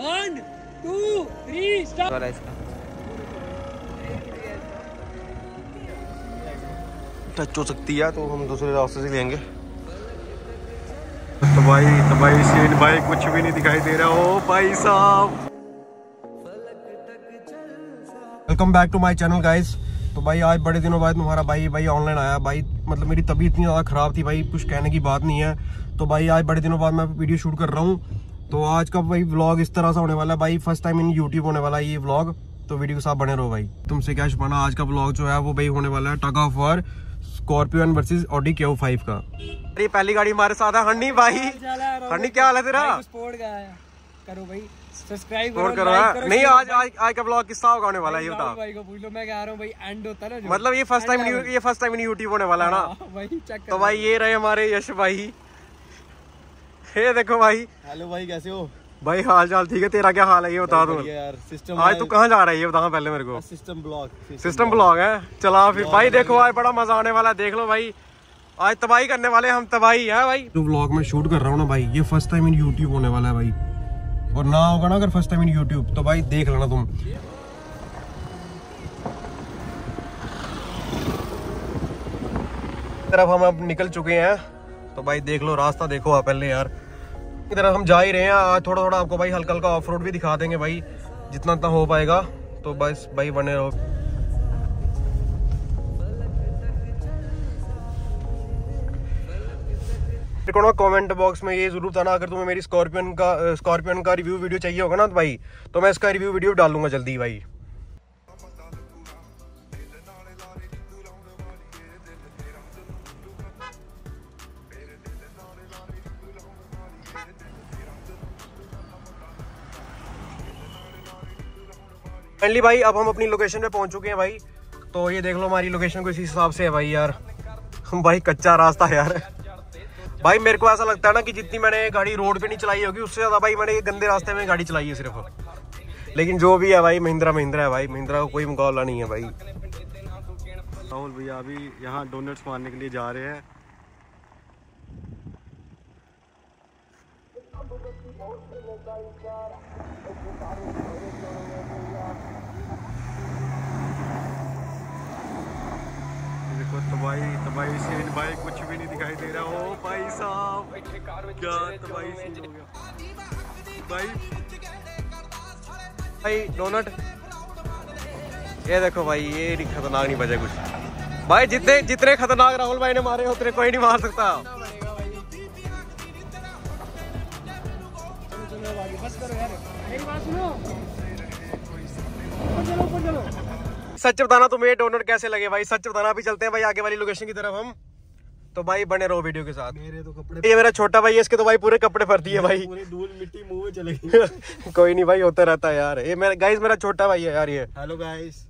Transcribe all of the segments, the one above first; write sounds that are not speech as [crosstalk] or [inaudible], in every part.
One two three start इसका touch हो सकती है तो हम दूसरे रास्ते से लेंगे। तो भाई तो भाई सीन भाई कुछ भी नहीं दिखाई दे रहा। ओ भाई साहब। Welcome back to my channel guys तो भाई आज बड़े दिनों बाद तुम्हारा भाई भाई ऑनलाइन आया। भाई मतलब मेरी तबीयत इतनी ज़्यादा ख़राब थी भाई कुछ कहने की बात नहीं है। तो भाई आज बड़े दिनों बाद मैं वीडियो शूट कर रहा हूँ। तो आज का भाई व्लॉग इस तरह से होने वाला है। भाई फ़र्स्ट टाइम इन यूट्यूब होने वाला है ये व्लॉग तो वीडियो के साथ बने रहो भाई। तुमसे क्या छुपाना आज का व्लॉग जो है वो भाई होने वाला है tug of war Scorpio versus Audi Q five का। अरे पहली गाड़ी हमारे साथ है हन्नी भाई। हन्नी क्या हाल है तेरा? करो भाई सब्सक्राइब करो करो हाँ? करो, नहीं आज आज आज का ब्लॉग किस्सा होगा होने वाला है ये बता भाई को पूछ लो मैं कह रहा हूँ भाई एंड होता ना मतलब ये फ़र्स्ट टाइम ये फ़र्स्ट टाइम यूट्यूब होने वाला है ना? हाँ, भाई चेक तो भाई ये रहे हमारे यश भाई। ये देखो भाई। हेलो भाई कैसे हो? भाई हाल चाल ठीक है? तेरा क्या हाल है? ये बता दो यार सिस्टम आज तू कहाँ जा रहा है? ये बता पहले मेरे को। सिस्टम ब्लॉक सिस्टम ब्लॉग है। चला फिर। भाई देखो आज बड़ा मज़ा आने वाला है। देख लो भाई। आज तबाही करने वाले हम तबाही है भाई। जो व्लॉग में शूट कर रहा हूँ ना भाई ये फ़र्स्ट टाइम इन यूट्यूब होने वाला है भाई। और ना होगा ना अगर फ़र्स्ट टाइम इन यूट्यूब तो भाई देख लेना तुम। तरफ़ हम अब निकल चुके हैं। तो भाई देख लो रास्ता देखो आप पहले यार। की तरफ़ हम जा ही रहे हैं। आज थोड़ा थोड़ा आपको भाई हल्का हल्का ऑफ़ रोड भी दिखा देंगे भाई। जितना इतना हो पाएगा तो बस भाई बने रहो। कमेंट बॉक्स में ये ज़रूर बताना, अगर तुम्हें मेरी स्कॉर्पियन का स्कॉर्पियन का रिव्यू वीडियो चाहिए होगा ना तो भाई तो मैं इसका रिव्यू वीडियो डालूँगा जल्दी भाई। फाइनली भाई, अब हम अपनी लोकेशन पे पहुँच चुके हैं भाई। तो ये देख लो, हमारी लोकेशन को इसी हिसाब से है भाई यार। भाई, कच्चा रास्ता है यार। भाई, मेरे को ऐसा लगता है ना कि जितनी मैंने गाड़ी रोड पे नहीं चलाई होगी, उससे ज़्यादा भाई मैंने ये गंदे रास्ते में गाड़ी चलाई है सिर्फ़। लेकिन जो भी है भाई, महिंद्रा महिंद्रा है भाई। महिंद्रा का कोई मुकाबला नहीं है भाई। राहुल भैया अभी यहाँ डोनेट्स मारने के लिए जा रहे हैं। देखो तबाही तबाही सीन भाई कुछ भी नहीं दिखाई दे रहा ओ भाई साहब क्या तबाही सीन हो गया भाई भाई डोनट ये देखो भाई ये नहीं खतरनाक नहीं बचे कुछ भाई जितने जितने खतरनाक राहुल भाई ने मारे उतने कोई नहीं मार सकता बस करो यार मेरी बात सुनो सच बताना तुम्हें ये डोनट कैसे लगे भाई? सच बताना भी चलते हैं भाई आगे वाली लोकेशन की तरफ़ हम। तो भाई बने रहो वीडियो के साथ। मेरे तो कपड़े ये मेरा छोटा भाई है इसके तो भाई पूरे कपड़े फर दिए भाई। पूरी धूल मिट्टी मुँह में चले [laughs] गई कोई नहीं भाई होता रहता है यार। ये मेरा गाइस मेरा छोटा भाई है यार ये। हेलो गाइस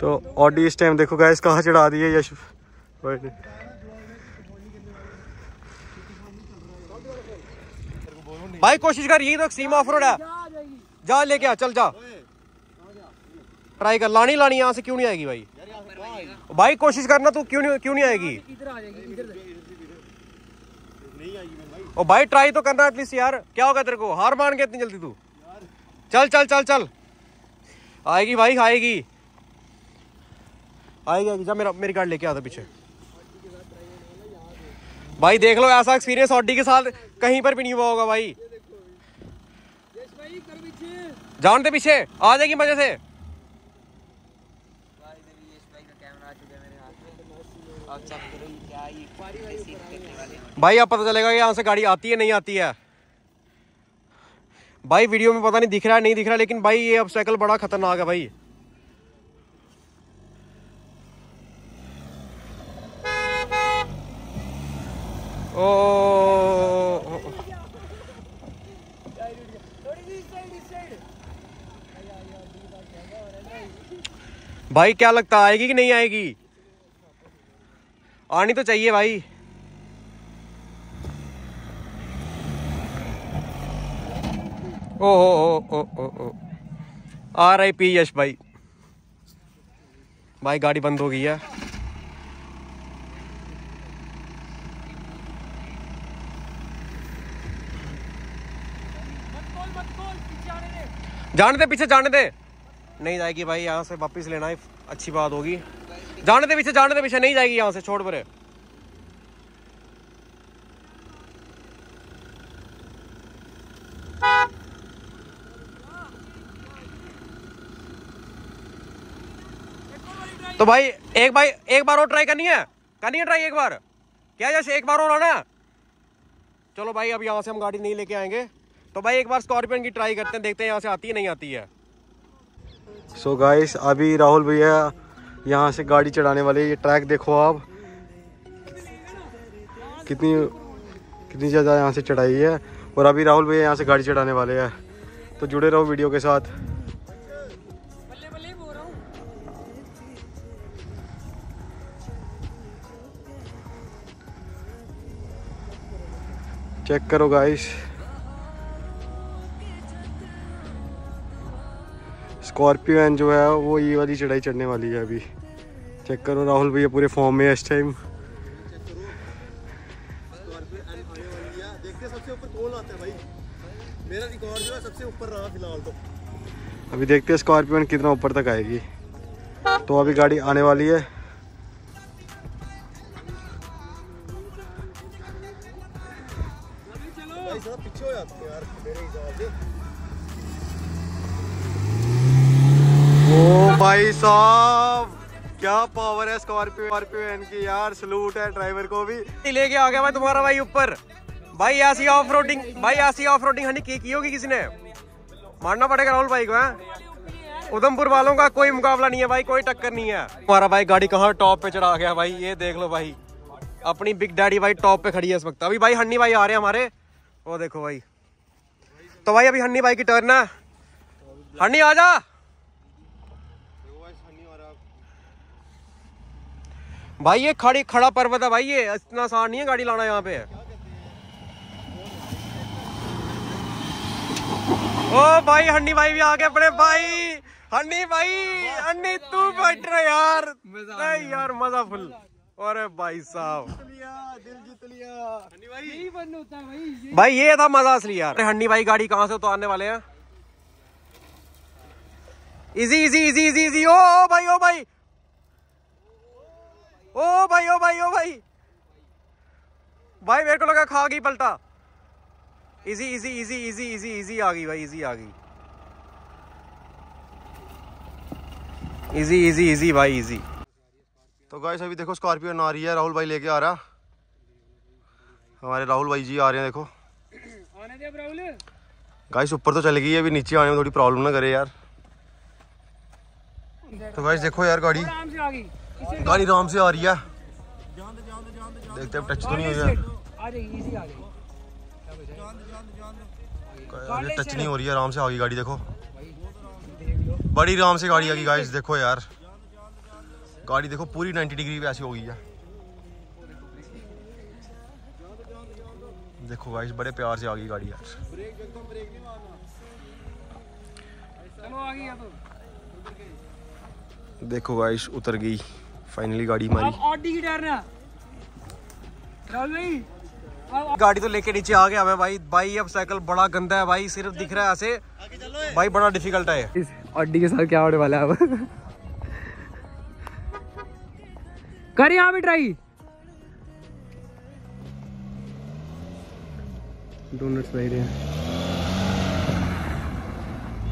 तो ऑडी इस टाइम देखो गाइस कहाँ चढ़ा दी है यश भाई कोशिश कर, यही तो सीमा ऑफ़ रोड है। जा लेके आ, चल जा। ट्राई कर, लानी लानी यहाँ से क्यों नहीं आएगी भाई? भाई कोशिश करना तू, क्यों नहीं क्यों नहीं आएगी? ओ भाई ट्राई तो करना एटलीस्ट यार। क्या होगा तेरे को? हार मान के इतनी जल्दी तू। चल चल चल चल। आएगी भाई, आएगी। आएगी जा मेरा मेरी गाड़ी लेके आता पीछे। भाई देख लो ऐसा एक्सपीरियंस ऑडी के साथ कहीं पर भी नहीं हुआ होगा भाई। जानते पीछे? आ जाएगी मज़े से। भाई अब पता चलेगा यहाँ से गाड़ी आती है नहीं आती है। भाई वीडियो में पता नहीं दिख रहा है नहीं दिख रहा है, लेकिन भाई ये ऑब्स्टेकल बड़ा खतरनाक है भाई। ओ साइड इस साइड भाई, क्या लगता आएगी कि नहीं आएगी? आनी तो चाहिए भाई। ओ हो ओ ओ ओ ओ आर आई पी यश भाई। भाई, गाड़ी बंद हो गई है मत खोल मत खोल पीछे आने दे जाने दे पीछे, जाने दे। नहीं जाएगी भाई, यहाँ से वापस लेना ही अच्छी बात होगी। जाने दे पीछे, जाने दे पीछे, नहीं जाएगी यहाँ से, छोड़ परे। तो भाई, एक भाई, एक बार और ट्राई करनी है? करनी है ट्राई एक बार? क्या जैसे एक बार और आना? चलो भाई, अब यहाँ से हम गाड़ी नहीं लेके आएँगे। तो भाई एक बार स्कॉर्पियन की ट्राई करते हैं, देखते हैं यहाँ से आती है, नहीं आती है। सो so गाइस अभी राहुल भैया यहाँ से गाड़ी चढ़ाने वाले ये ट्रैक देखो आप। कितनी कितनी ज़्यादा यहाँ से चढ़ाई है। और अभी राहुल भैया यहाँ से गाड़ी चढ़ाने वाले हैं। तो जुड़े रहो वीडियो के साथ। चेक करो गाइस स्कॉर्पियो एन जो है वो ये वाली चढ़ाई चढ़ने वाली है अभी। चेक करो राहुल भैया पूरे फॉर्म में है इस टाइम तो। अभी देखते हैं स्कॉर्पियो कितना ऊपर तक आएगी। तो अभी गाड़ी आने वाली है। भाई साहब क्या पावर है स्कॉर्पियो स्कॉर्पियो एन की यार सलूट है ड्राइवर को भी। लेके आ गया भाई तुम्हारा भाई ऊपर। भाई ऐसी ऑफ़ रोडिंग भाई ऐसी ऑफ़ रोडिंग हनी की, होगी किसी ने? मारना पड़ेगा राहुल भाई को हैं? उधमपुर वालों का कोई मुकाबला नहीं है भाई कोई टक्कर नहीं है। तुम्हारा भाई गाड़ी कहाँ टॉप पे चढ़ा गया भाई ये देख लो भाई। अपनी बिग डैडी भाई टॉप पे खड़ी है इस वक्त। अभी भाई हन्नी भाई आ रहे हैं हमारे। वो देखो भाई। तो भाई अभी हन्नी भाई की टर्न है। हन्नी आ जा। भाई ये खड़ी खड़ा पर्वत है भाई ये इतना आसान नहीं है गाड़ी लाना यहाँ पे। ओ भाई हन्नी भाई भी आ गए अपने भाई। हन्नी भाई हन्नी तू बैठ रहे यार। नहीं यार मज़ा फुल। अरे भाई साहब। है भाई। ये भाई ये था मज़ा असली यार। अरे हन्नी भाई गाड़ी कहाँ से उतारने वाले हैं? Easy easy easy easy easy ओ भाई ओ भाई। ओ भाई ओ भाई ओ भाई। भाई मेरे को लगा खा गई पलटा। Easy easy easy easy easy easy आ गई भाई इजी आ गई। इजी इजी इजी भाई इजी तो गाइस अभी देखो स्कॉर्पियो आ रही है राहुल भाई लेके आ रहा। हमारे राहुल भाई जी आ रहे हैं देखो। आने दे राहुल। गाइस ऊपर तो चल गई है अभी नीचे आने में थोड़ी प्रॉब्लम ना करे यार। तो गाइस देखो यार गाड़ी। आराम से आ गई। गाड़ी आराम से आ रही है। देखते हैं टच तो नहीं हुई है टच नहीं हो रही है आराम से आ गई गाड़ी देखो। बड़ी आराम से गाड़ी आ गई गाइस देखो यार। गाड़ी देखो पूरी 90 डिग्री पे ऐसी हो गई है। देखो गाइस बड़े प्यार से आ गई गाड़ी यार। देखो गाइस उतर गई। फाइनली गाड़ी हमारी भाई अब गाड़ी तो लेके नीचे आ गया मैं भाई। भाई अब साइकिल बड़ा गंदा है भाई सिर्फ़ दिख रहा है ऐसे। भाई बड़ा डिफ़िकल्ट है। इस ऑडी के साथ क्या होने वाला है अब? कर यहाँ पे ट्राई डोनट्स नहीं रहे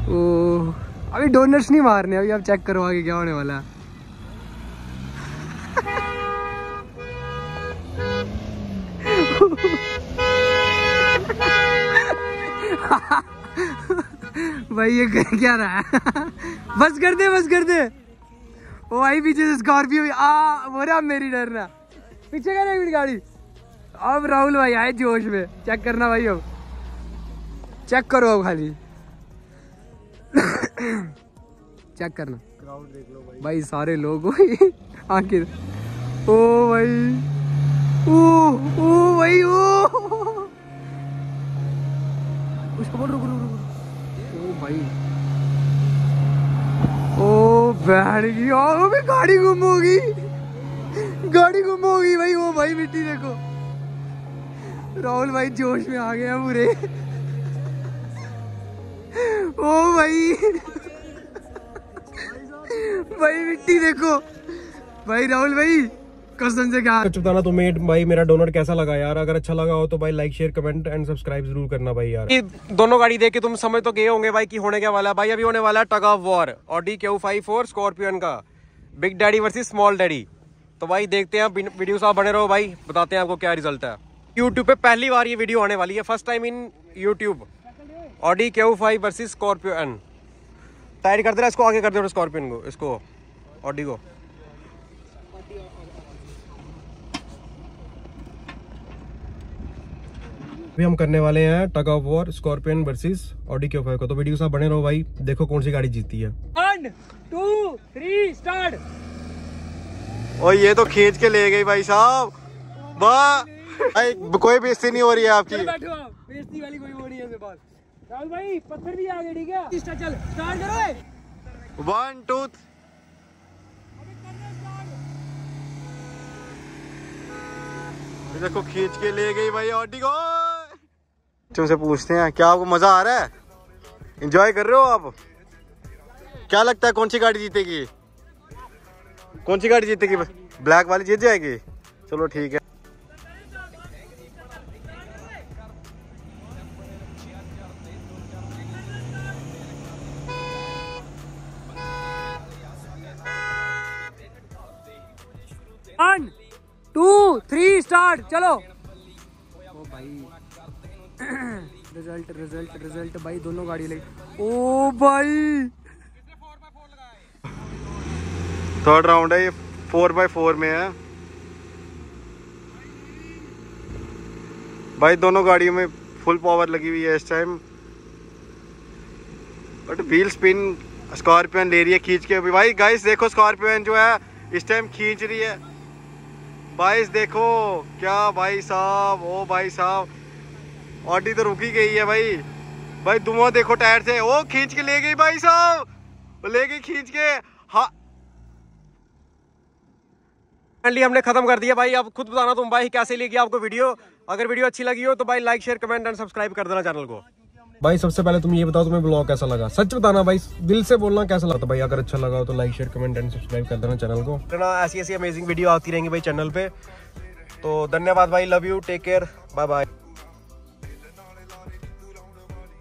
ओ अभी डोनट्स नहीं मारने अभी आप चेक करो आगे क्या होने वाला है। [laughs] भाई ये क्या रहा है? बस कर दे बस कर दे। ओ भाई पीछे से स्कॉर्पियो भी आ बोरे अब मेरी डरना पीछे कर एक मिनट गाड़ी। अब राहुल भाई आए जोश में। चेक करना भाई अब। चेक करो अब खाली। चेक करना। भाई। सारे लोग भाई आखिर। ओ भाई ओ ओ भाई। ओ उसको बोल रुक रुक ओ भाई। ओ बैठ गई ओ भी गाड़ी गुम हो गई गाड़ी गुम हो गई भाई ओ भाई मिट्टी देखो। राहुल भाई जोश में आ गया पूरे। ओ भाई। भाई मिट्टी देखो। भाई राहुल भाई। कसम से क्या कुछ बताना तुम्हें भाई मेरा डोनट कैसा लगा यार? अगर अच्छा लगा हो तो भाई like share comment and subscribe ज़रूर करना भाई यार। दोनों गाड़ी देख के तुम समझ तो गए होंगे भाई कि होने क्या वाला है। भाई अभी होने वाला है tug of war Audi Q five four scorpion का। Big daddy versus small daddy तो भाई देखते हैं वीडियो साहब बने रहो भाई। बताते हैं आपको क्या रिज़ल्ट है। यूट्यूब पे पहली बार ये वीडियो आने वाली है। First time in YouTube Audi Q five versus Scorpio N tyre कर दे रहा इसको आगे कर दे रहा स्कॉर्पियन को इसको ऑडी को। अभी हम करने वाले हैं tug of war scorpion versus Audi Q five का। तो वीडियो साहब बने रहो भाई देखो कौन सी गाड़ी जीतती है। वन टू थ्री स्टार्ट और ये तो खींच के ले गई भाई साहब। वाह! भाई कोई बेइज्जती नहीं हो रही है आपकी। बैठो आप बेइज्जती वाली कोई वो नहीं है पास। राहुल भाई पत्थर भी आ गए ठीक है? चल स्टार्ट करो वन टू देखो खींच के ले गई भाई ऑडी को। तुमसे पूछते हैं क्या आपको मज़ा आ रहा है? एंजॉय कर रहे हो आप? क्या लगता है कौन सी गाड़ी जीतेगी? कौन सी गाड़ी जीतेगी? ब्लैक वाली जीत जाएगी? चलो ठीक है। वन टू थ्री स्टार्ट चलो। ओ भाई। रिज़ल्ट रिज़ल्ट रिज़ल्ट, भाई, दोनों गाड़ी लगी ओ भाई! थर्ड राउंड है ये फोर बाय फोर में है। भाई, दोनों गाड़ियों में फुल पावर लगी हुई है इस time but wheel spin scorpion ले रही है खींच के। भाई गाइस देखो स्कॉर्पियन जो है, इस टाइम खींच रही है। बाइस देखो, क्या भाई साहब, ओ भाई साहब। ऑडी तो रुकी गई है भाई। भाई धुआँ देखो टायर से। ओ खींच के ले गई भाई साहब। ले गई खींच के। हाँ। हमने खत्म कर दिया भाई। अब खुद बताना तुम भाई कैसे लगी आपको वीडियो। अगर वीडियो अच्छी लगी हो तो भाई like share comment and subscribe कर देना चैनल को। भाई सबसे पहले तुम ये बताओ तुम्हें ब्लॉग कैसा लगा? सच बताना भाई दिल से बोलना कैसा लगा? तो भाई अगर अच्छा लगा हो तो like share comment and subscribe कर देना चैनल को। ना ऐसी ऐसी अमेजिंग वीडियो आती रहेंगी भाई चैनल पे। तो धन्यवाद भाई love you take care bye bye